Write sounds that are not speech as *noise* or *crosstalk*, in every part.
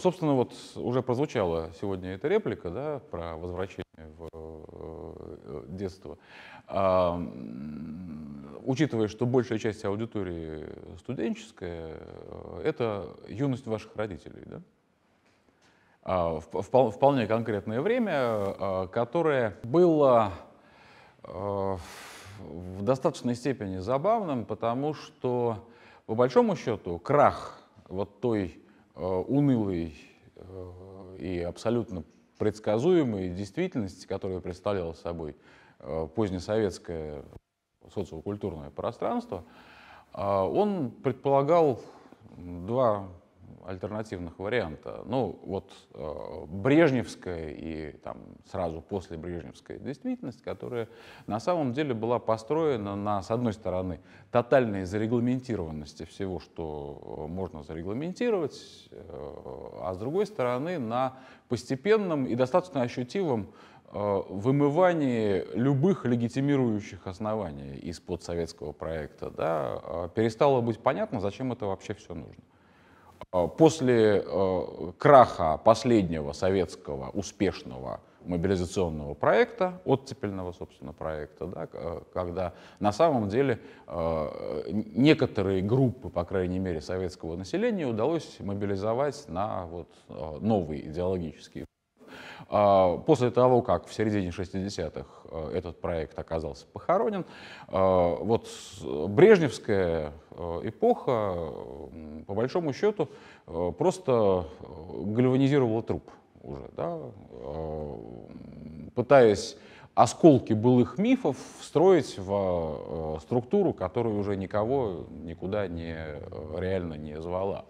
Собственно, вот уже прозвучала сегодня эта реплика да, про возвращение в э, детство. А, учитывая, что большая часть аудитории студенческая, э, это юность ваших родителей, да? А, вполне конкретное время, а, которое было э, в достаточной степени забавным, потому что, по большому счету, крах вот той Э, унылой э, и абсолютно предсказуемой действительности, которая представляла собой э, позднесоветское социокультурное пространство, он предполагал два альтернативных варианта. Ну, вот э, брежневская и там сразу после брежневская действительность, которая на самом деле была построена на, с одной стороны, тотальной зарегламентированности всего, что можно зарегламентировать, э, а с другой стороны, на постепенном и достаточно ощутимом э, вымывании любых легитимирующих оснований из-под советского проекта, да, э, перестало быть понятно, зачем это вообще все нужно. Э, после э, краха последнего советского успешного мобилизационного проекта, оттепельного, собственно, проекта, да, когда на самом деле э, некоторые группы, по крайней мере, советского населения удалось мобилизовать на вот, новый идеологический после того, как в середине 60-х э, этот проект оказался похоронен, э, вот брежневская э, эпоха, по большому счету, просто гальванизировала труп уже, да, пытаясь осколки былых мифов встроить в структуру, которая уже никого никуда не, реально не звала.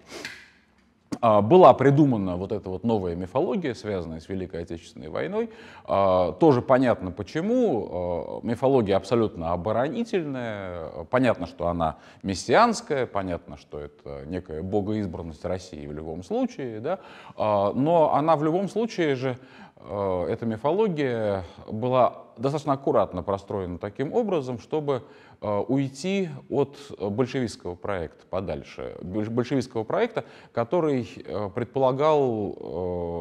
А, была придумана вот эта вот новая мифология, связанная с Великой Отечественной войной. А, тоже понятно почему. А, мифология абсолютно оборонительная. Понятно, что она мессианская, понятно, что это некая богоизбранность России в любом случае. Да? Но она в любом случае же, эта мифология была достаточно аккуратно простроена таким образом, чтобы Э, уйти от большевистского проекта подальше. Большевистского проекта, который э, предполагал э,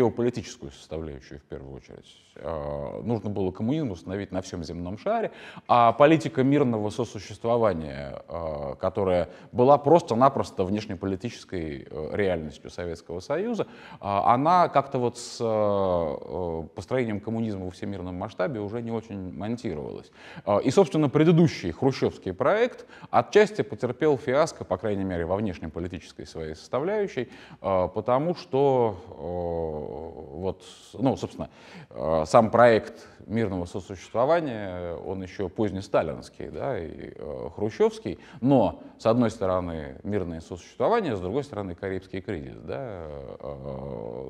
геополитическую составляющую в первую очередь. Нужно было коммунизм установить на всем земном шаре, а политика мирного сосуществования, которая была просто-напросто внешнеполитической реальностью Советского Союза, она как-то вот с построением коммунизма во всемирном масштабе уже не очень монтировалась. И, собственно, предыдущий хрущевский проект отчасти потерпел фиаско, по крайней мере, во внешнеполитической своей составляющей, э, потому что, э, вот, ну, собственно, э, сам проект мирного сосуществования, он еще позднесталинский да, и хрущевский, но, с одной стороны, мирное сосуществование, с другой стороны, Карибский кризис, да,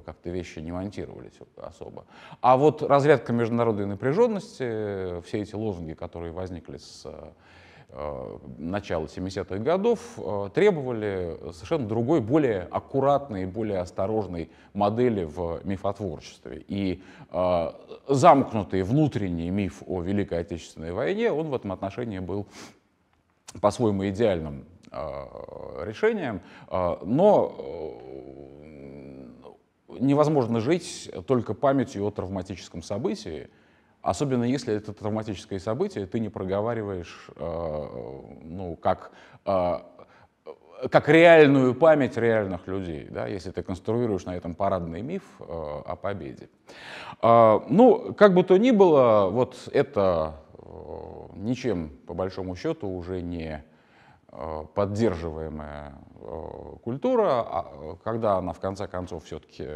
как-то вещи не монтировались особо. А вот разрядка международной напряженности, все эти лозунги, которые возникли с э, начала 70-х годов э, требовали совершенно другой, более аккуратной, более осторожной модели в мифотворчестве. И э, замкнутый внутренний миф о Великой Отечественной войне, он в этом отношении был по-своему идеальным решением, но невозможно жить только памятью о травматическом событии, Особенно если это травматическое событие, ты не проговариваешь э, ну, как, э, как реальную память реальных людей, да, если ты конструируешь на этом парадный миф э, о победе. Э, ну, как бы то ни было, вот это э, ничем, по большому счету, уже не поддерживаемая э, культура, а, когда она в конце концов все-таки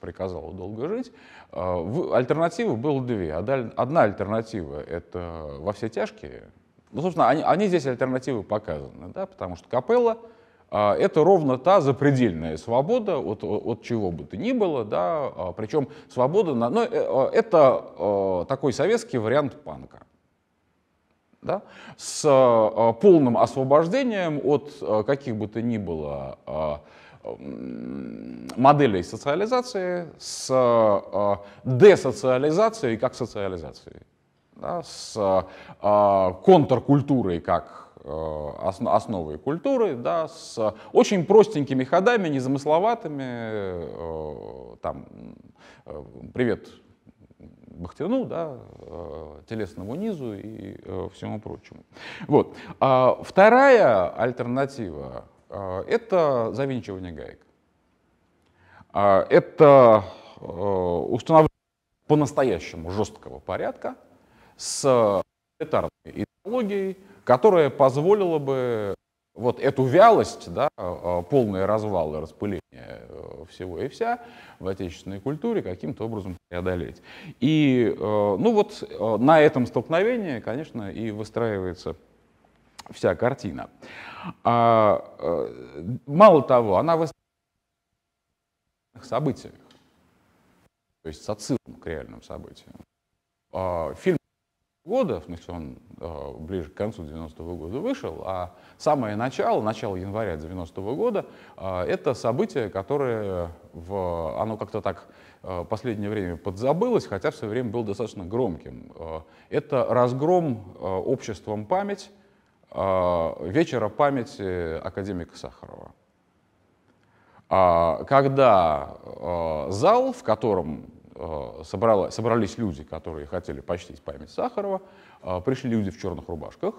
приказала долго жить, э, альтернативы было две. Одна альтернатива — это «Во все тяжкие». Ну, собственно, они, они здесь альтернативы показаны, да, потому что капелла — это ровно та запредельная свобода от, от чего бы то ни было, да, причем свобода, на, ну, это такой советский вариант панка да, с э, полным освобождением от э, каких бы то ни было э, моделей социализации, с десоциализацией как социализацией, да, с контркультурой как основой культуры, да, с очень простенькими ходами, незамысловатыми, там, привет Бахтину, да, телесному низу и всему прочему. Вот. А вторая альтернатива — это завинчивание гаек. Это установление по-настоящему жесткого порядка с элитарной идеологией, которая позволила бы вот эту вялость, да, а, полный развал и распыление э, всего и вся в отечественной культуре каким-то образом преодолеть. И э, ну вот э, на этом столкновении, конечно, и выстраивается вся картина. А, мало того, она выстраивается в событиях, то есть с отсылом к реальным событиям. А, фильм года, в смысле он э, ближе к концу 90-го года вышел, а самое начало, начало января 90-го года, э, это событие, которое в, оно как-то так э, последнее время подзабылось, хотя в свое время было достаточно громким. Э, это разгром э, обществом память э, вечера памяти академика Сахарова. А, когда э, зал, в котором Э, собрала, собрались люди, которые хотели почтить память Сахарова, э, пришли люди в черных рубашках,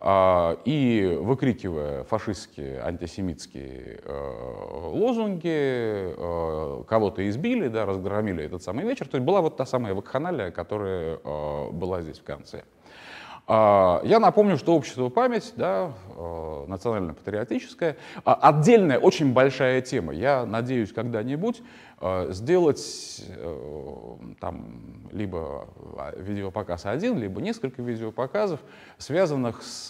э, и выкрикивая фашистские, антисемитские лозунги, кого-то избили, да, разгромили этот самый вечер. То есть была вот та самая вакханалия, которая была здесь в конце. А, я напомню, что общество память, да, э, национально-патриотическое, а, отдельная, очень большая тема. Я надеюсь когда-нибудь э, сделать э, там либо видеопоказ один, либо несколько видеопоказов, связанных с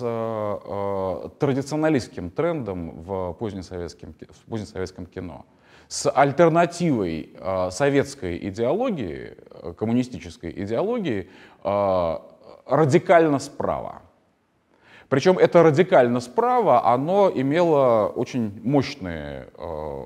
традиционалистским трендом в позднесоветском, в позднесоветском кино с альтернативой советской идеологии, коммунистической идеологии, радикально справа. Причем это радикально справа, оно имело очень мощные э,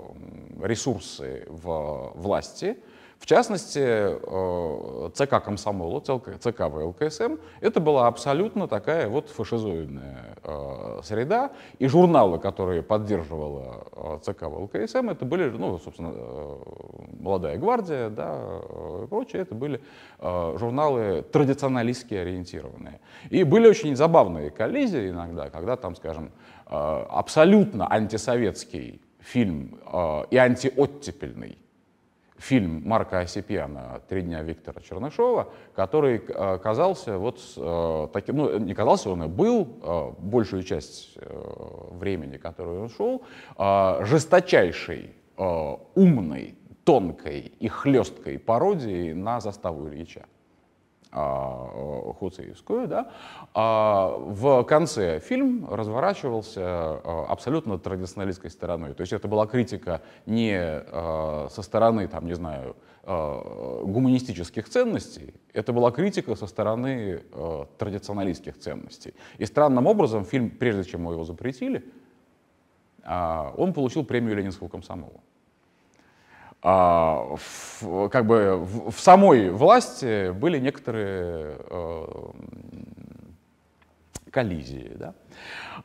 ресурсы в власти, в частности, э, ЦК Комсомола, ЦК ВЛКСМ, это была абсолютно такая вот фашизоидная э, среда, и журналы, которые поддерживала э, ЦК ВЛКСМ, это были, ну, собственно, «Молодая гвардия», да, и прочее, это были журналы традиционалистски ориентированные. И были очень забавные коллизии иногда, когда там, скажем, абсолютно антисоветский фильм и антиоттепельный фильм Марка Осипьяна «Три дня Виктора Чернышова», который э, казался вот э, таким, ну, не казался, он и был э, большую часть времени, которую он шел, жесточайшей, умной, тонкой и хлесткой пародией на заставу Ильича. А, Хуцеевскую, да, а в конце фильм разворачивался а, абсолютно традиционалистской стороной. То есть это была критика не со стороны, там, не знаю, гуманистических ценностей, это была критика со стороны традиционалистских ценностей. И странным образом фильм, прежде чем его запретили, он получил премию Ленинского комсомола. А, в, как бы в, в самой власти были некоторые э, коллизии. Да?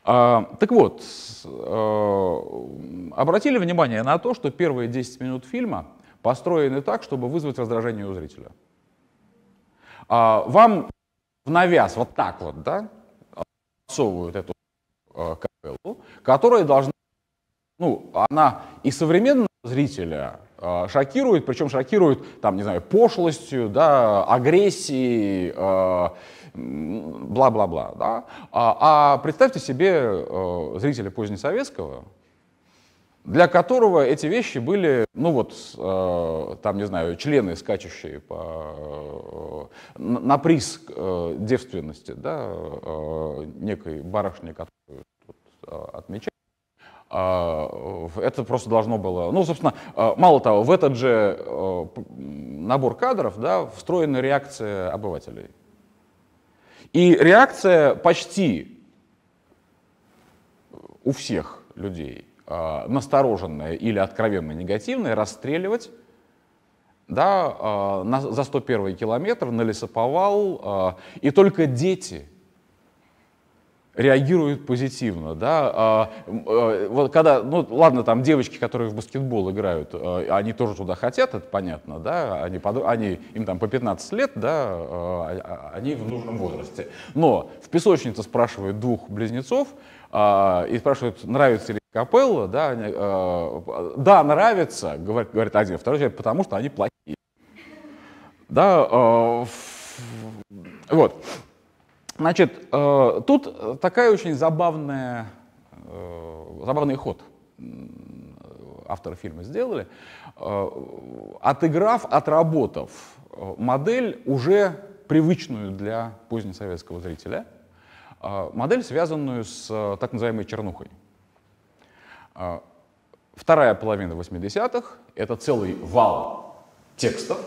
А, так вот, э, обратили внимание на то, что первые 10 минут фильма построены так, чтобы вызвать раздражение у зрителя. А, вам в навяз вот так вот, да, отсовывают эту э, капеллу, которая должна, ну, она и современного зрителя шокирует, причем шокирует, там, не знаю, пошлостью, да, агрессией, э, бла-бла-бла. Да? А, а представьте себе э, зрителя позднесоветского, для которого эти вещи были, ну вот, э, там, не знаю, члены, скачущие по, э, на приз э, девственности, да, э, некой барышни, которую тут э, отмечают, а, это просто должно было... Ну, собственно, а, мало того, в этот же а, набор кадров да, встроена реакция обывателей. И реакция почти у всех людей настороженная или откровенно негативная, расстреливать да, за 101 километр на лесоповал, и только дети реагируют позитивно, да, а, а, вот когда, ну ладно, там девочки, которые в баскетбол играют, а, они тоже туда хотят, это понятно, да, они, они им там по 15 лет, да, а, а, они в нужном возрасте, но в песочнице спрашивают двух близнецов а, и спрашивают, нравится ли капелла, да, они, да, нравится, говорит, говорит один, второй человек, потому что они плохие, да, вот. Значит, э, тут такая очень забавная, э, забавный ход авторы фильма сделали, э, отыграв, отработав модель, уже привычную для позднесоветского зрителя, модель, связанную с так называемой чернухой. Вторая половина 80-х — это целый вал текстов,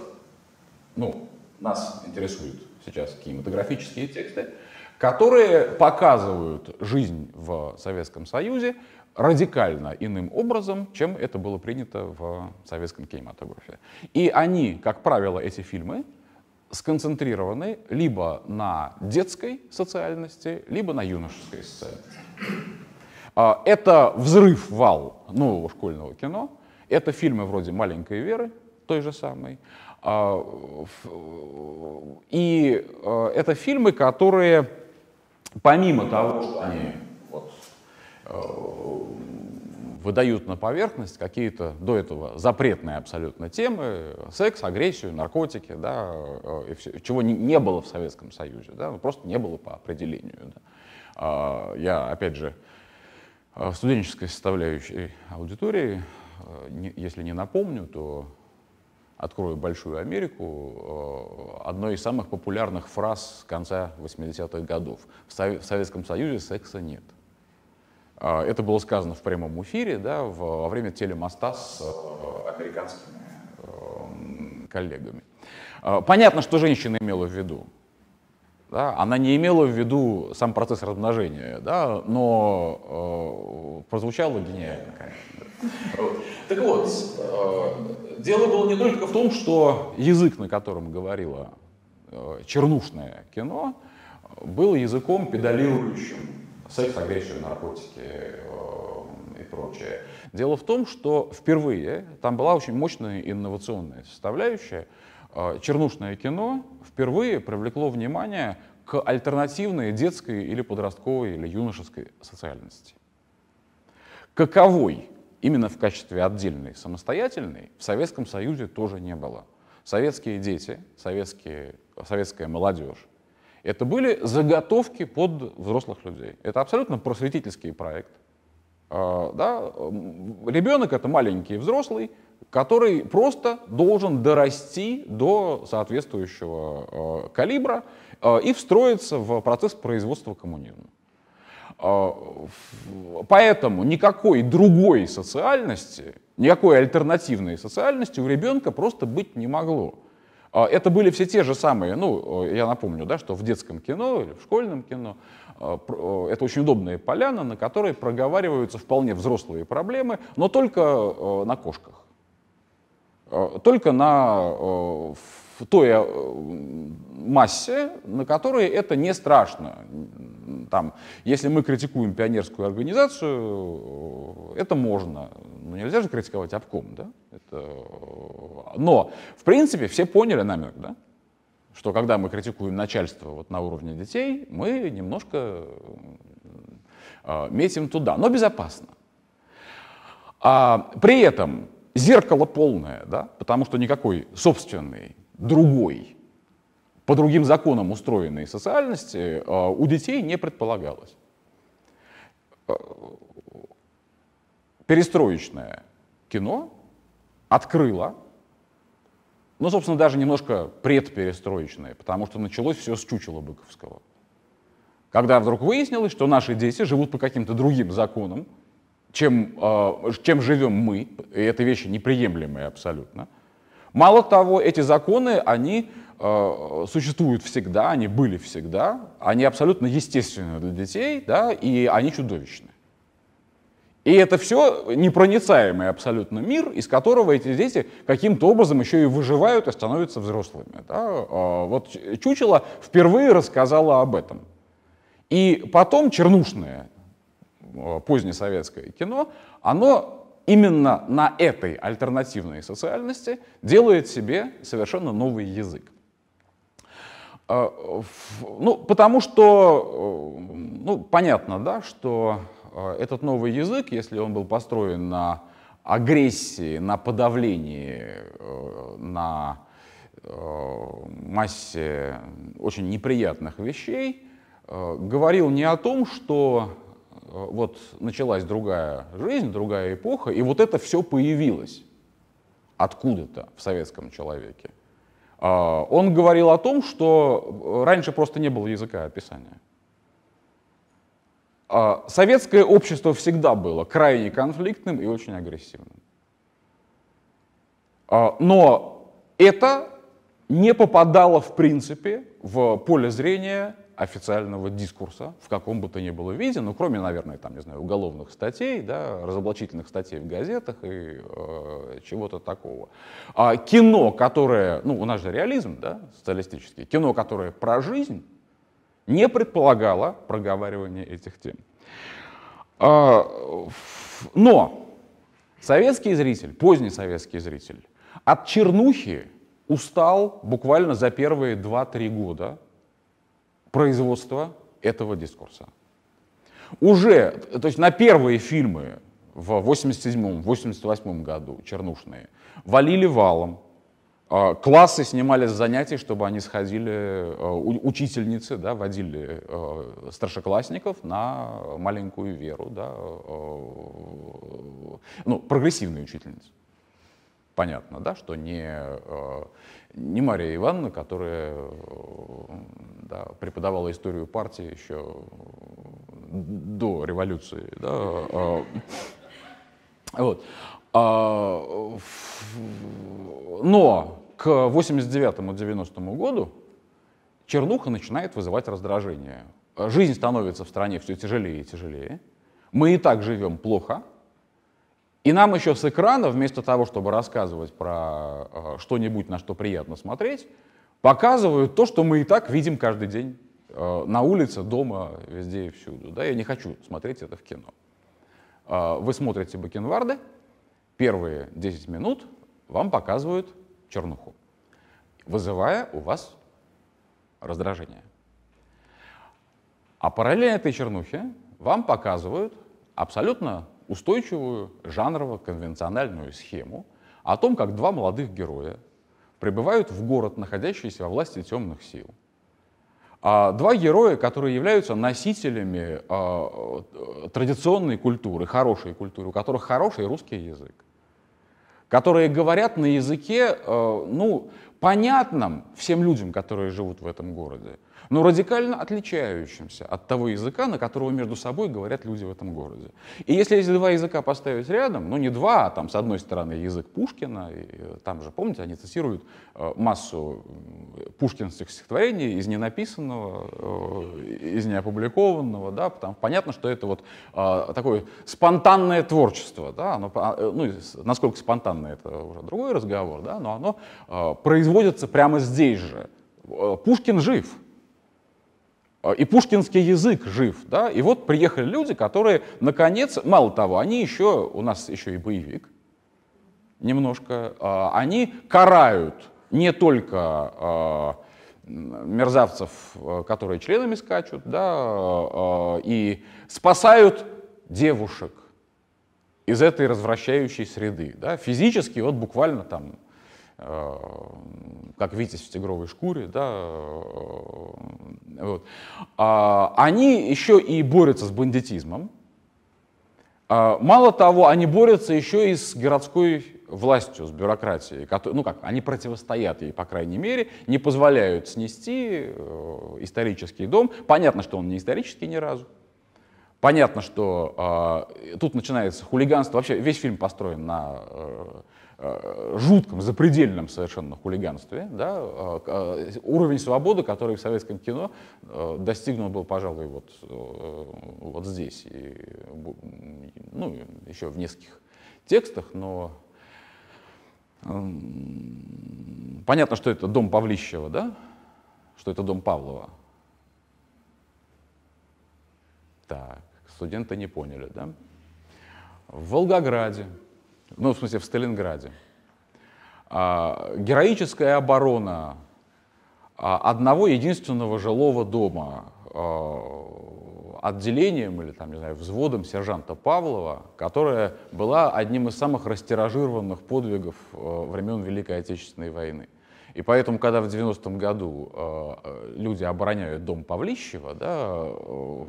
ну, нас интересуют сейчас кинематографические тексты, которые показывают жизнь в Советском Союзе радикально иным образом, чем это было принято в советском кинематографе. И они, как правило, эти фильмы сконцентрированы либо на детской социальности, либо на юношеской социальности. А, это взрыв вал нового школьного кино. Это фильмы вроде «Маленькой Веры», той же самой. И а, это фильмы, которые, помимо того, что они вот, а, выдают на поверхность какие-то до этого запретные абсолютно темы, секс, агрессию, наркотики, да, и все, чего не, не было в Советском Союзе, да, ну, просто не было по определению. Да. Я, опять же, в студенческой составляющей аудитории, если не напомню, то открою большую Америку, э, одной из самых популярных фраз конца 80-х годов. В Советском Союзе секса нет. А, это было сказано в прямом эфире да, во время телемоста с э, американскими э, коллегами. А, понятно, что женщина имела в виду. Да? Она не имела в виду сам процесс размножения, да? но э, прозвучало гениально, конечно. Так вот, э, дело было не только в том, что язык, на котором говорило э, чернушное кино, был языком, педалирующим секс, агрессию, наркотики э, и прочее. Дело в том, что впервые там была очень мощная инновационная составляющая. Чернушное кино впервые привлекло внимание к альтернативной детской или подростковой или юношеской социальности. Каковой именно в качестве отдельной, самостоятельной, в Советском Союзе тоже не было. Советские дети, советские, советская молодежь, это были заготовки под взрослых людей. Это абсолютно просветительский проект. А, да? Ребенок — это маленький взрослый, который просто должен дорасти до соответствующего а, калибра а, и встроиться в процесс производства коммунизма. А, поэтому никакой другой социальности, никакой альтернативной социальности у ребенка просто быть не могло. А, это были все те же самые, ну, я напомню, да, что в детском кино или в школьном кино а, это очень удобная поляна, на которой проговариваются вполне взрослые проблемы, но только на кошках. Только на в той массе, на которой это не страшно, там, если мы критикуем пионерскую организацию, это можно. Но нельзя же критиковать обком, да? Это... Но, в принципе, все поняли намек, да? что когда мы критикуем начальство вот на уровне детей, мы немножко э, метим туда, но безопасно. А при этом зеркало полное, да? потому что никакой собственный, другой по другим законам устроенной социальности а, у детей не предполагалось. А, перестроечное кино открыло, ну, собственно, даже немножко предперестроечное, потому что началось все с чучела Быковского. Когда вдруг выяснилось, что наши дети живут по каким-то другим законам, чем, а, чем живем мы, и это вещи неприемлемые абсолютно. Мало того, эти законы, они Э, существуют всегда, они были всегда, они абсолютно естественны для детей, да, и они чудовищны. И это все непроницаемый абсолютно мир, из которого эти дети каким-то образом еще и выживают и становятся взрослыми. Да? А вот Чучело впервые рассказала об этом. И потом чернушное э, позднесоветское кино, оно именно на этой альтернативной социальности делает себе совершенно новый язык. Э, ну, потому что, э, ну, понятно, да, что этот новый язык, если он был построен на агрессии, на подавлении, на массе очень неприятных вещей, Э, говорил не о том, что э, вот началась другая жизнь, другая эпоха, и вот это все появилось откуда-то в советском человеке. Э, он говорил о том, что раньше просто не было языка описания. Советское общество всегда было крайне конфликтным и очень агрессивным. Но это не попадало в принципе в поле зрения официального дискурса в каком бы то ни было виде, ну, кроме, наверное, там, не знаю, уголовных статей, да, разоблачительных статей в газетах и э, чего-то такого. А кино, которое, ну, у нас же реализм, да, социалистический, кино, которое про жизнь, не предполагало проговаривание этих тем. А, но советский зритель, поздний советский зритель, от чернухи устал буквально за первые 2-3 года производства этого дискурса. Уже, то есть на первые фильмы в 87-88 году, чернушные, валили валом, а, классы снимали с занятий, чтобы они сходили, а, учительницы да, водили а, старшеклассников на маленькую веру, да, ну, прогрессивные учительницы. Понятно, да, что не, не Мария Ивановна, которая да, преподавала историю партии еще до революции. Да, а, вот. А, но к 89-90 году чернуха начинает вызывать раздражение. Жизнь становится в стране все тяжелее и тяжелее. Мы и так живем плохо. И нам еще с экрана, вместо того, чтобы рассказывать про э, что-нибудь, на что приятно смотреть, показывают то, что мы и так видим каждый день э, на улице, дома, везде и всюду. Да? Я не хочу смотреть это в кино. Э, вы смотрите Бакенварды, первые 10 минут вам показывают чернуху, вызывая у вас раздражение. А параллельно этой чернухе вам показывают абсолютно устойчивую жанрово-конвенциональную схему о том, как два молодых героя прибывают в город, находящийся во власти темных сил. А два героя, которые являются носителями а, традиционной культуры, хорошей культуры, у которых хороший русский язык, которые говорят на языке, а, ну, понятном всем людям, которые живут в этом городе но радикально отличающимся от того языка, на которого между собой говорят люди в этом городе. И если эти два языка поставить рядом, ну не два, а там с одной стороны язык Пушкина, и э, там же, помните, они цитируют э, массу пушкинских стихотворений из ненаписанного, э, из неопубликованного, да, потому понятно, что это вот такое спонтанное творчество, да, оно, ну, насколько спонтанное, это уже другой разговор, да, но оно производится прямо здесь же. Пушкин жив, а, и пушкинский язык жив, да, и вот приехали люди, которые, наконец, мало того, они еще, у нас еще и боевик, немножко, а, они карают не только а, мерзавцев, которые членами скачут, да, и спасают девушек из этой развращающей среды, да, физически, вот буквально там как Витязь в тигровой шкуре, да, э, вот. А, они еще и борются с бандитизмом. А, мало того, они борются еще и с городской властью, с бюрократией, ну как, они противостоят ей, по крайней мере, не позволяют снести э, исторический дом. Понятно, что он не исторический ни разу. Понятно, что э, тут начинается хулиганство. Вообще весь фильм построен на э, Э, жутком, запредельном совершенно хулиганстве, да, э, э, уровень свободы, который в советском кино достигнул был, пожалуй, вот, вот здесь, и, ну, еще в нескольких текстах, но понятно, что это дом Павлищева, да, что это дом Павлова. Так, студенты не поняли, да? В Волгограде, ну, в смысле, в Сталинграде, а, героическая оборона а, одного единственного жилого дома а, отделением или там, не знаю, взводом сержанта Павлова, которая была одним из самых растиражированных подвигов времен Великой Отечественной войны. И поэтому, когда в 90-м году э, люди обороняют дом Павлищева, да, э,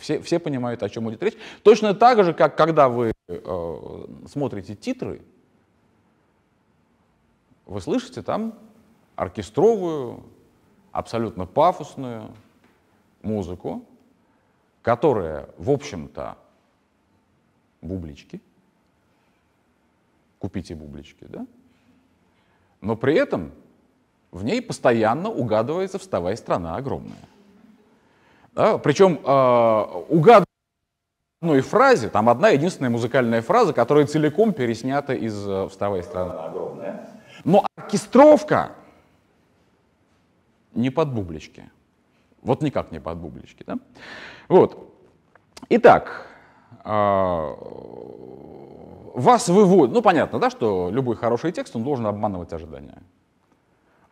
все, все понимают, о чем идет речь. Точно так же, как когда вы э, смотрите титры, вы слышите там оркестровую, абсолютно пафосную музыку, которая, в общем-то, бублички. Купите бублички, да? но при этом в ней постоянно угадывается «Вставай, страна огромная». Да? Причем э, угадывается в одной фразе, там одна единственная музыкальная фраза, которая целиком переснята из э, «Вставай, страна огромная». Но оркестровка не под бублички. Вот никак не под бублички. Да? Вот. Итак, э, вас выводят, ну понятно, да, что любой хороший текст, он должен обманывать ожидания.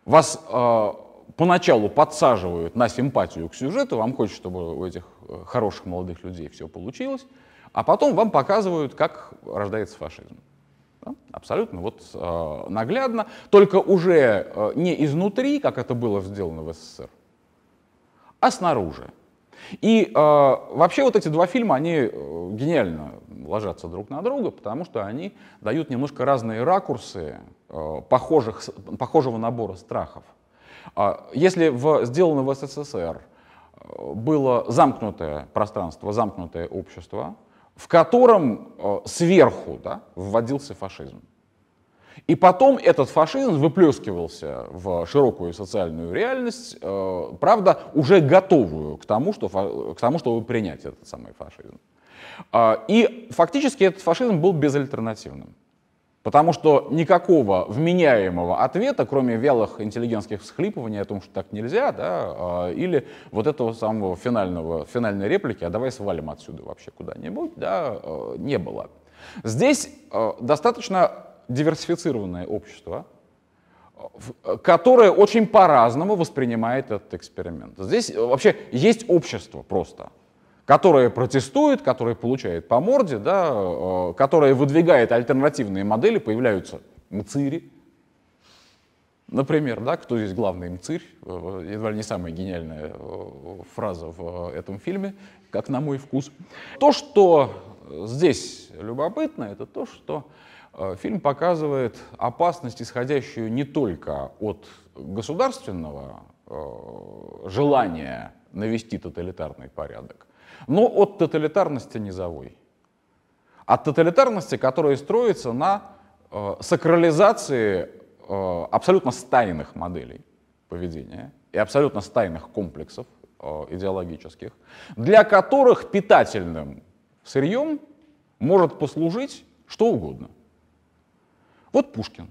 Вас э, поначалу подсаживают на симпатию к сюжету, вам хочется, чтобы у этих э, хороших молодых людей все получилось, а потом вам показывают, как рождается фашизм. Да? Абсолютно вот э, наглядно, только уже э, не изнутри, как это было сделано в СССР, а снаружи. И э, вообще вот эти два фильма, они э, гениально ложатся друг на друга, потому что они дают немножко разные ракурсы э, похожих, похожего набора страхов. Э, если в, сделано в СССР э, было замкнутое пространство, замкнутое общество, в котором э, сверху да, вводился фашизм, и потом этот фашизм выплескивался в широкую социальную реальность, э, правда, уже готовую к тому, что, к тому, чтобы принять этот самый фашизм. Э, и фактически этот фашизм был безальтернативным. Потому что никакого вменяемого ответа, кроме вялых интеллигентских всхлипываний о том, что так нельзя, да, э, или вот этого самого финального, финальной реплики, а давай свалим отсюда вообще куда-нибудь, да, э, не было. Здесь э, достаточно диверсифицированное общество, которое очень по-разному воспринимает этот эксперимент. Здесь вообще есть общество просто, которое протестует, которое получает по морде, да, э, которое выдвигает альтернативные модели, появляются мцири, Например, да, кто здесь главный мцирь, э, едва ли не самая гениальная э, фраза в этом фильме, как на мой вкус. То, что здесь любопытно, это то, что Э, фильм показывает опасность, исходящую не только от государственного э, желания навести тоталитарный порядок, но от тоталитарности низовой. От тоталитарности, которая строится на э, сакрализации абсолютно стайных моделей поведения и абсолютно стайных комплексов идеологических, для которых питательным сырьем может послужить что угодно – вот Пушкин.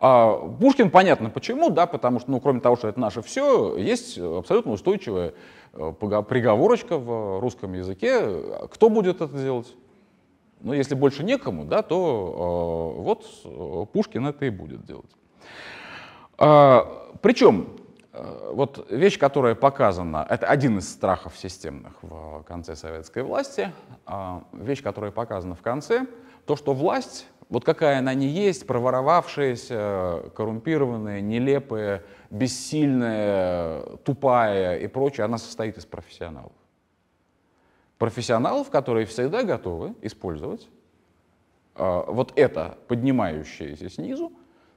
А Пушкин, понятно почему, да, потому что, ну, кроме того, что это наше все, есть абсолютно устойчивая э, приговорочка в русском языке. Кто будет это делать? Ну, если больше некому, да, то э, вот э, Пушкин это и будет делать. А, причем, э, вот вещь, которая показана, это один из страхов системных в конце советской власти, э, вещь, которая показана в конце, то, что власть вот какая она не есть, проворовавшаяся, коррумпированная, нелепая, бессильная, тупая и прочее, она состоит из профессионалов. Профессионалов, которые всегда готовы использовать э, вот это поднимающееся снизу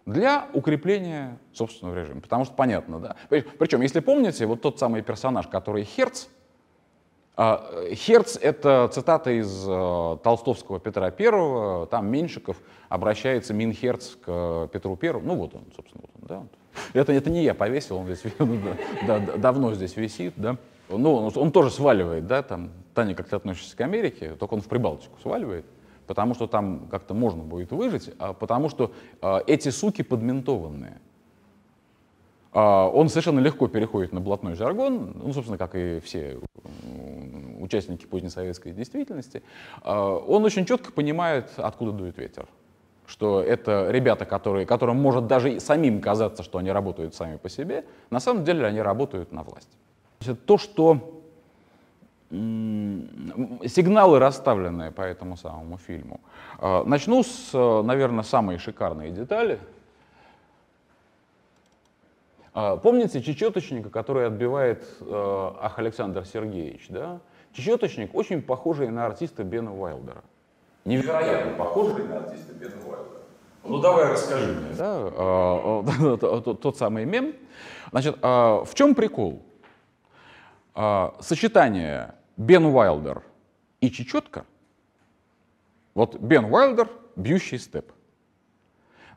для укрепления собственного режима. Потому что понятно, да. Причем, если помните, вот тот самый персонаж, который Херц, а, Херц — это цитата из э, толстовского Петра I, там Меньшиков обращается Минхерц к Петру Первому, ну вот он, собственно, вот он, да. Это, это не я повесил, он здесь *laughs* да, да, давно здесь висит, да. Ну, он, он тоже сваливает, да, там, Таня, как ты относишься к Америке, только он в Прибалтику сваливает, потому что там как-то можно будет выжить, а потому что а, эти суки подментованные. А, он совершенно легко переходит на блатной жаргон, ну, собственно, как и все участники позднесоветской действительности, он очень четко понимает, откуда дует ветер что это ребята, которые, которым может даже самим казаться, что они работают сами по себе, на самом деле они работают на власть. То, что сигналы расставленные по этому самому фильму. А, начну с, наверное, самой шикарной детали. Помните чечеточника, который отбивает э, Ах Александр Сергеевич, да? Чечеточник очень похожий на артиста Бена Уайлдера. Невероятно похожий на артиста Бена Уайлдера. Ну давай расскажи мне. Да, а, *laughs* тот самый мем. Значит, в чем прикол? Сочетание Бен Уайлдер и Чечетка, вот Бен Уайлдер, бьющий степ,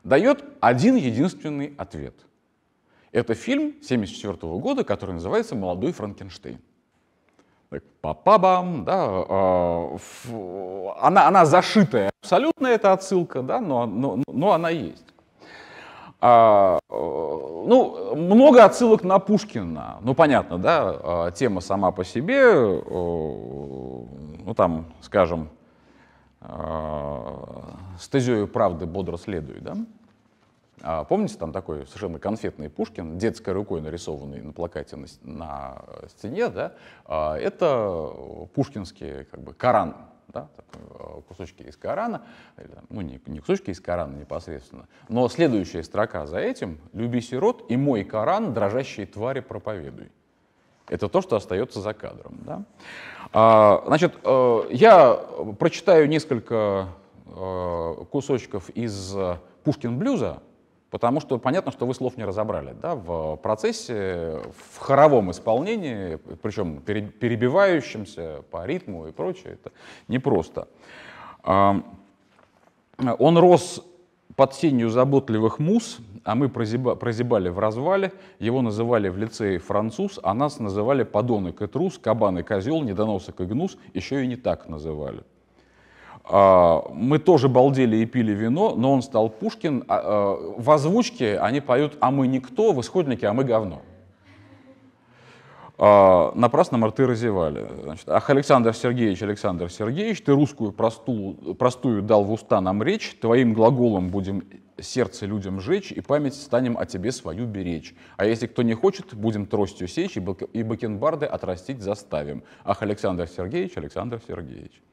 дает один единственный ответ. Это фильм 1974 года, который называется «Молодой Франкенштейн». Так, па-па-бам, да, э, ф, она, она зашитая абсолютно, эта отсылка, да, но, но, но она есть. А, ну, много отсылок на Пушкина. Ну, понятно, да, а, тема сама по себе, ну, там, скажем, а, стезию правды бодро следует, да. А помните, там такой совершенно конфетный Пушкин, детской рукой нарисованный на плакате на, на стене, да, это пушкинский как бы Коран, да, э, кусочки из Корана, ну не, не кусочки из Корана непосредственно, но следующая строка за этим «Люби сирот и мой Коран, дрожащие твари проповедуй». Это то, что остается за кадром. Да? А, значит, э, я прочитаю несколько э, кусочков из Пушкин блюза, Потому что понятно, что вы слов не разобрали. Да? В процессе, в хоровом исполнении, причем перебивающемся по ритму и прочее, это непросто. Он рос под сенью заботливых мус, а мы прозябали в развале, его называли в лицее француз, а нас называли подонок и трус, кабан и козел, недоносок и гнус, еще и не так называли. А, мы тоже балдели и пили вино, но он стал Пушкин. А, а, в озвучке они поют «А мы никто», в исходнике «А мы говно». Напрасно морты разевали. Значит, Ах, Александр Сергеевич, Александр Сергеевич, ты русскую простую, простую дал в уста нам речь, твоим глаголом будем сердце людям жечь, и память станем о тебе свою беречь. А если кто не хочет, будем тростью сечь, и бакенбарды отрастить заставим. Ах, Александр Сергеевич, Александр Сергеевич.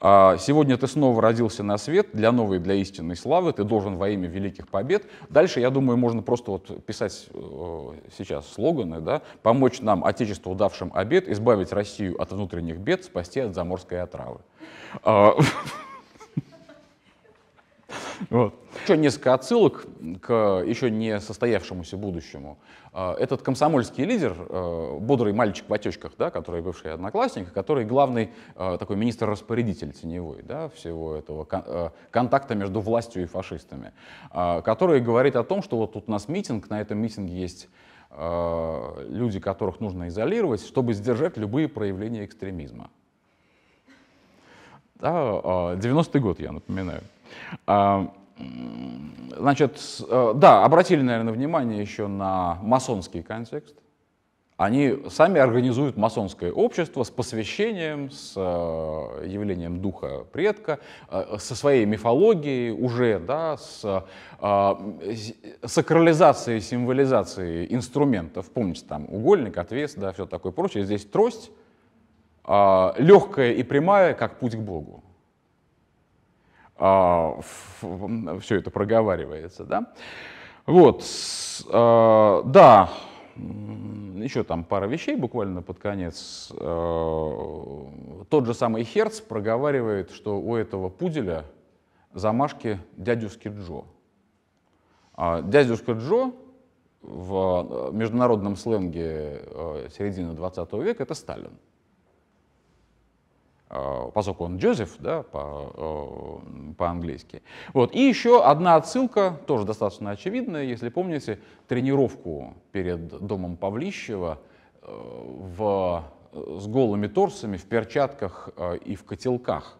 А, сегодня ты снова родился на свет для новой, для истинной славы, ты должен во имя великих побед. Дальше, я думаю, можно просто вот писать э, сейчас слоганы, да, помочь нам, Отечеству, давшим обед, избавить Россию от внутренних бед, спасти от заморской отравы. *laughs* А, вот. Еще несколько отсылок к еще не состоявшемуся будущему. А, этот комсомольский лидер, э, бодрый мальчик в отечках, да, который бывший одноклассник, который главный э, такой министр-распорядитель теневой да, всего этого э, контакта между властью и фашистами, а, который говорит о том, что вот тут у нас митинг, на этом митинге есть люди, которых нужно изолировать, чтобы сдержать любые проявления экстремизма. Да, 90-й год, я напоминаю. А, значит, э, да, обратили, наверное, внимание еще на масонский контекст. Они сами организуют масонское общество с посвящением, с э, явлением духа предка, э, со своей мифологией уже, да, с сакрализацией, символизацией инструментов. Помните, там угольник, отвес, да, все такое прочее. Здесь трость, легкая и прямая, как путь к Богу а, все это проговаривается, да. Вот, а, да, еще там пара вещей буквально под конец. А, тот же самый Херц проговаривает, что у этого пуделя замашки дядюшки Джо. А дядюшка Джо в международном сленге середины 20 века это Сталин. Э, поскольку он Джозеф, да, по, э, по-английски. Вот. И еще одна отсылка, тоже достаточно очевидная, если помните, тренировку перед домом Павлищева э, в, с голыми торсами в перчатках и в котелках.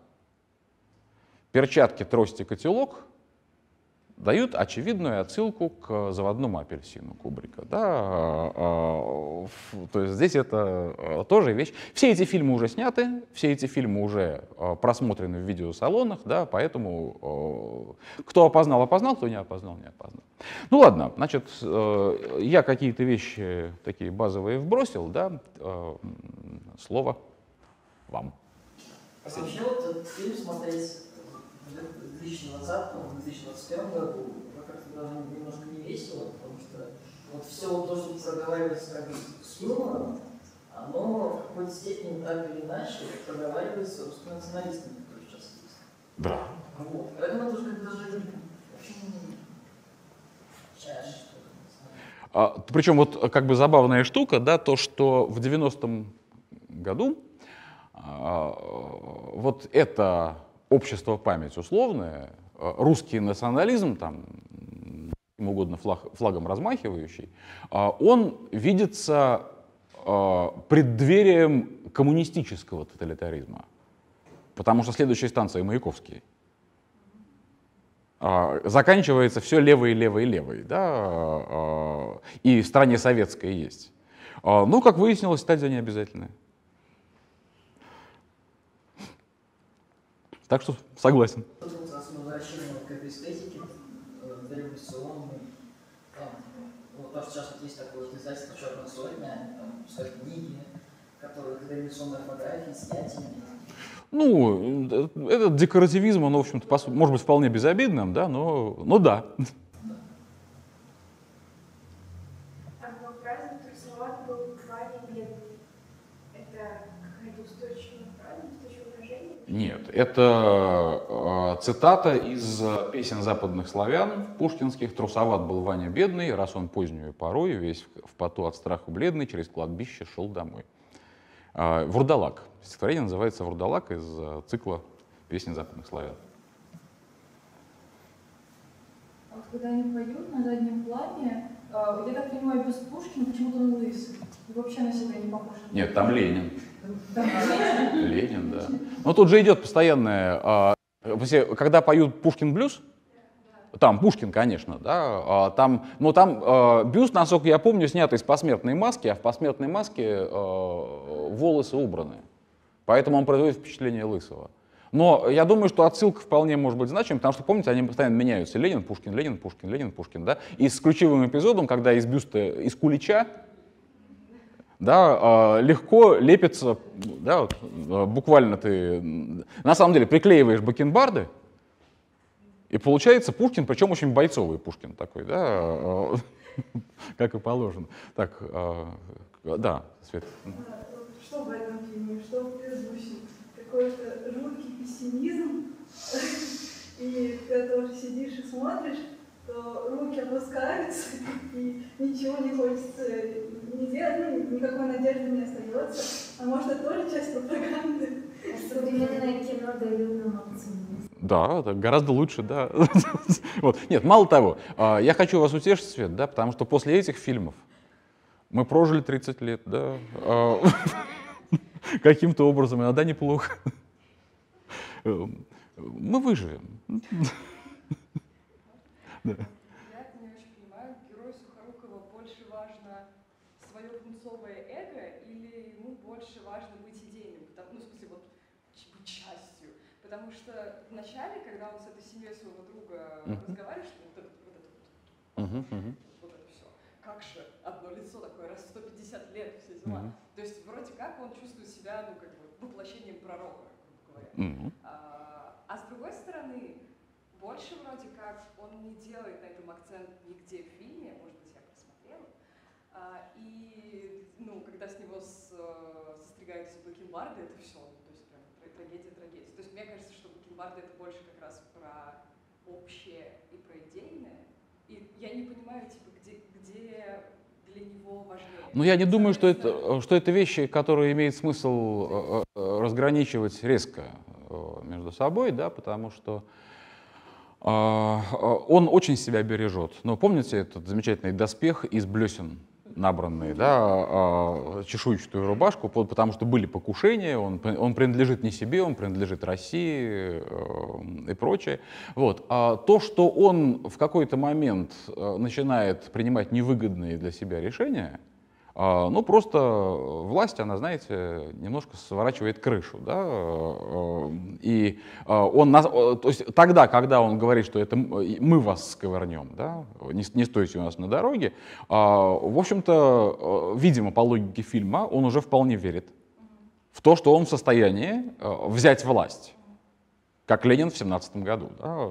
Перчатки, трости, котелок, дают очевидную отсылку к заводному апельсину Кубрика. Да? А, а, то есть здесь это а, тоже вещь. Все эти фильмы уже сняты, все эти фильмы уже просмотрены в видеосалонах, да, поэтому кто опознал, опознал, кто не опознал, не опознал. Ну ладно, значит, я какие-то вещи такие базовые вбросил, да, слово вам. Вообще вот фильм смотреть в 2020, в 2021 году как-то даже немножко не весело, потому что вот все то, что проговаривается как бы с юмором, оно в какой-то степени так или иначе проговаривается с националистами, которые сейчас есть. Да. Вот. Поэтому это уже даже очень чаще. А, причем вот как бы забавная штука, да, то, что в 90-м году а, вот это общество память условное, э, русский национализм, там, каким угодно флаг, флагом размахивающий, а, он видится а, преддверием коммунистического тоталитаризма. Потому что следующая станция Маяковский. А, заканчивается все левый, левый, левый. Да? И в стране советской есть. Ну, как выяснилось, стадия не обязательная. Так что согласен. Ну, этот декоративизм, он, в общем-то, может быть вполне безобидным, да, но, но да. Нет, это э, цитата из э, песен западных славян пушкинских. «Трусоват был Ваня бедный, раз он позднюю порой, весь в поту от страха бледный, через кладбище шел домой». Э, «Вурдалак». Стихотворение называется «Вурдалак» из э, цикла песен западных славян. А вот когда они поют на заднем плане, э, я так понимаю, без Пушкина почему-то он лысый. И вообще на себя не похож. Нет, там Ленин. Ленин, да. Но тут же идет постоянное... А, когда поют Пушкин блюз, там Пушкин, конечно, да, а, там, но там э, бюст, насколько я помню, снят из посмертной маски, а в посмертной маске э, волосы убраны. Поэтому он производит впечатление лысого. Но я думаю, что отсылка вполне может быть значимой, потому что, помните, они постоянно меняются. Ленин, Пушкин, Ленин, Пушкин, Ленин, Пушкин, да? И с ключевым эпизодом, когда из бюста, из кулича да, а, легко лепится, да, вот, а, буквально ты, на самом деле, приклеиваешь бакенбарды, и получается Пушкин, причем очень бойцовый Пушкин такой, да, а, *laughs* как и положено. Так, да, Свет. Что в этом фильме, что в предыдущем? Какой-то жуткий пессимизм, *laughs* и когда ты уже сидишь и смотришь, то руки опускаются, *laughs* и ничего не хочется не делать, ну, никакой надежды не остается. А может, это тоже часть пропаганды? Современное кино дает нам оптимизм. Да, это гораздо лучше, да. *laughs* вот. Нет, мало того, а, я хочу вас утешить, Свет, да, потому что после этих фильмов мы прожили 30 лет, да, а, *laughs* каким-то образом, иногда неплохо. Эм, мы выживем. Да. Я не очень понимаю, герою Сухорукова больше важно свое пунцовое эго или ему больше важно быть идейным? Потому, ну, в смысле, вот быть частью. Потому что вначале, когда он с этой семьей своего друга uh-huh. разговаривает, что вот это вот, это, вот, uh-huh, uh-huh. вот это все. Как же одно лицо такое, раз в 150 лет, все дела. Uh-huh. То есть вроде как он чувствует себя, ну, как бы, воплощением пророка, грубо говоря. Uh-huh. А, а с другой стороны, больше вроде как он не делает на этом акцент нигде в фильме, может быть, я просмотрела. А, и, ну, когда с него с, состригаются бакенбарды, это все, ну, то есть прям трагедия, трагедия. То есть мне кажется, что бакенбарды это больше как раз про общее и про идейное. И я не понимаю, типа, где, где для него важнее. Ну, я не думаю, что это, что это вещи, которые имеет смысл э, э, разграничивать резко э, между собой, да, потому что он очень себя бережет. Но помните этот замечательный доспех из блесен? набранные, да, а, чешуйчатую рубашку, по- потому что были покушения, он, он принадлежит не себе, он принадлежит России э, и прочее. Вот. А то, что он в какой-то момент э, начинает принимать невыгодные для себя решения, а, Ну, просто власть, она, знаете, немножко сворачивает крышу, да, э, и э, он, нас- э, то есть тогда, когда он говорит, что это мы вас сковырнем, да, не, не стойте у нас на дороге, а, в общем-то, э, видимо, по логике фильма, он уже вполне верит в то, что он в состоянии э, взять власть, как Ленин в 17 году, да, э,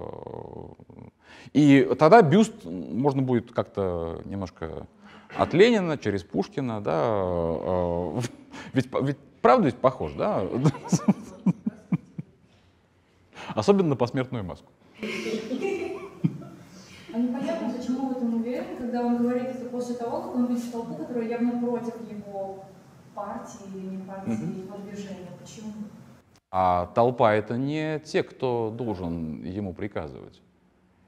и тогда бюст можно будет как-то немножко от Ленина через Пушкина, да, э, ведь, по- ведь правда ведь похож, да? Особенно на посмертную маску. А непонятно, почему в этом уверен, когда он говорит это после того, как он видит толпу, которая явно против его партии или не партии, Мгм. его движения. Почему? А толпа это не те, кто должен ему приказывать.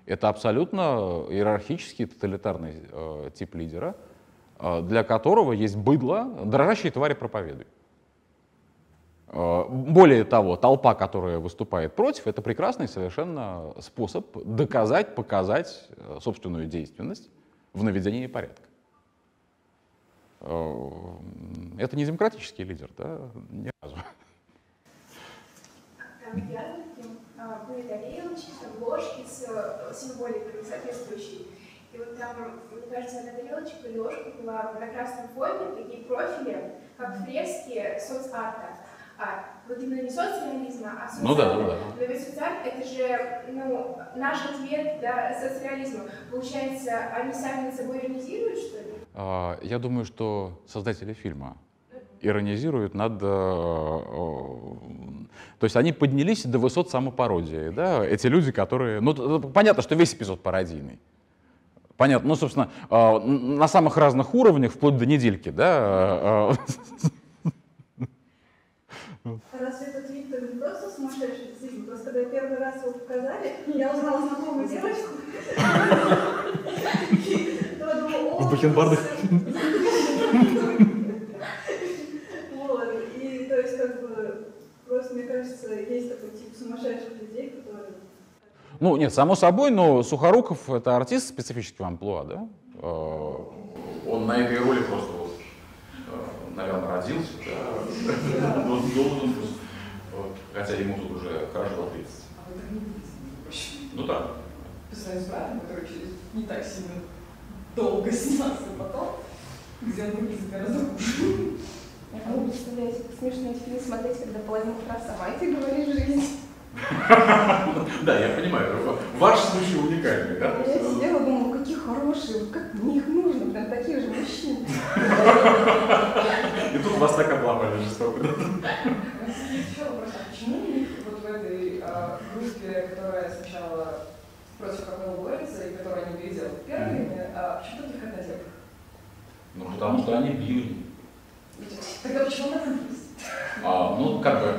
Это абсолютно иерархический, тоталитарный э, тип лидера, э, для которого есть быдло, дрожащие твари проповедуй. Э, Более того, толпа, которая выступает против, это прекрасный совершенно способ доказать, показать э, собственную действенность в наведении порядка. Э, Это не демократический лидер, да, ни разу. Там ложки с э, символикой соответствующей. И вот там, мне кажется, одна тарелочка или ложка была на красном фоне, такие профили, как фрески соцарта. А, вот именно не соцреализма, а соцарта. Ну да, ну да. Но ведь соцарт — это же ну, наш ответ да, соцреализму. Получается, они сами над собой иронизируют, что ли? А, Я думаю, что создатели фильма иронизируют над... э, э, То есть они поднялись до высот самопародии, да, эти люди, которые... Ну, понятно, что весь эпизод пародийный. Понятно, ну, собственно, э, на самых разных уровнях, вплоть до недельки, да. э, Разве этот Виктор не просто сумасшедший действительно? Просто когда первый раз его показали, я узнала знакомую девочку. То думала, «О, В бакенбардах». Вот, и то есть как бы просто, мне кажется, есть такой тип сумасшедших людей, которые Ну, нет, само собой, но Сухоруков — это артист специфического амплуа, да? Э, Он на этой роли просто, вот, э, наверное, родился, да? Ну, должен, вот, хотя ему тут уже хорошо за 30. А вы так не видите вообще. Ну да. С братом, который через не так сильно долго *laughs* снялся потом, где он выглядит гораздо хуже. Я могу представлять, как смешно фильм смотреть, когда половина утра сама ты говоришь жизнь. *laughs* Да, я понимаю. Ваш случай уникальный, да? Я сидела и думала, какие хорошие, вот как мне их нужно, прям такие же мужчины. И тут вас так обломали жестоко. Еще вопрос, а почему у них вот в этой а, группе, которая сначала против какого борется и которая не передела первыми, а почему только одна девушка? Ну, потому что они били. Тогда почему она есть? А, ну, как бы...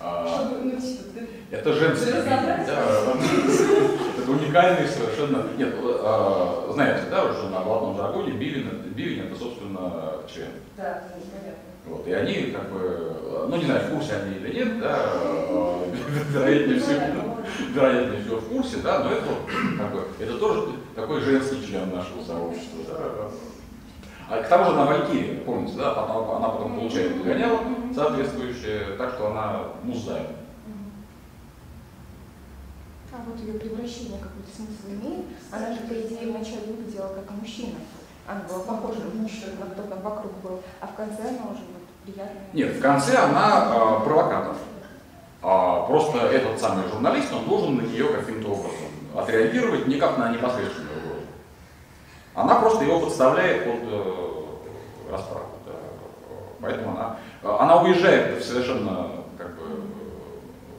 а, ну, типа, Это женский разнообразия? да. Это уникальный совершенно... Нет, э, знаете, да, уже на главном жаргоне бивень, бивень это, собственно, член. Да, ну, понятно. Вот, и они как бы, ну не знаю, в курсе они или нет, да, *laughs* вероятнее всего, вероятнее всего в курсе, да, но это, как бы, это тоже такой женский член нашего сообщества, да. А к тому же она Валькирия, помните, да, потом, она потом получает догоняло соответствующее, так что она музая. А вот ее превращение какой-то смысл имеет. Она же, по идее, вначале выглядела как мужчина. Она была похожа на мужчину, на кто там вокруг был. А в конце она уже вот приятная. Нет, в конце она э, провокатор. А, просто этот самый журналист, он должен на нее каким-то образом отреагировать не как на непосредственную. Она просто его подставляет под э, расправу. да. Поэтому она, она уезжает в совершенно как бы,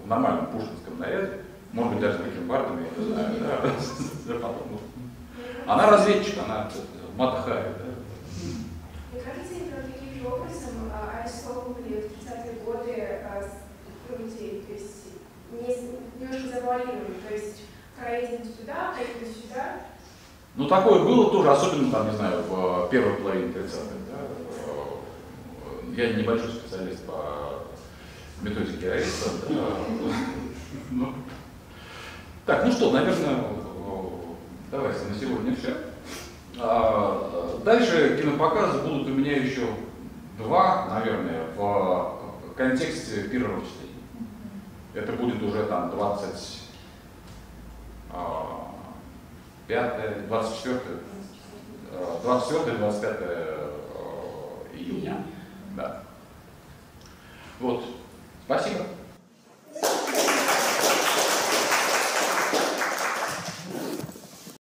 в нормальном пушкинском наряде, может быть даже с бакенбардами, я не знаю, да, *laughs* потом, ну. Она разведчик, она Матахари, да. Мне кажется, именно таким же образом а, арестовывали в 30-е годы а, людей, то есть не, немножко завуалировали, то есть Караидин туда, Караидин сюда. Ну, такое было тоже, особенно там, не знаю, в первой половине 30-х. Да? Я небольшой специалист по методике. Да? Ну, Так, ну что, наверное, давайте на сегодня все. А, Дальше кинопоказы будут у меня еще два, наверное, в контексте первого чтения. Это будет уже там 20, а, 24, 24 25 июня. Да. Вот. Спасибо.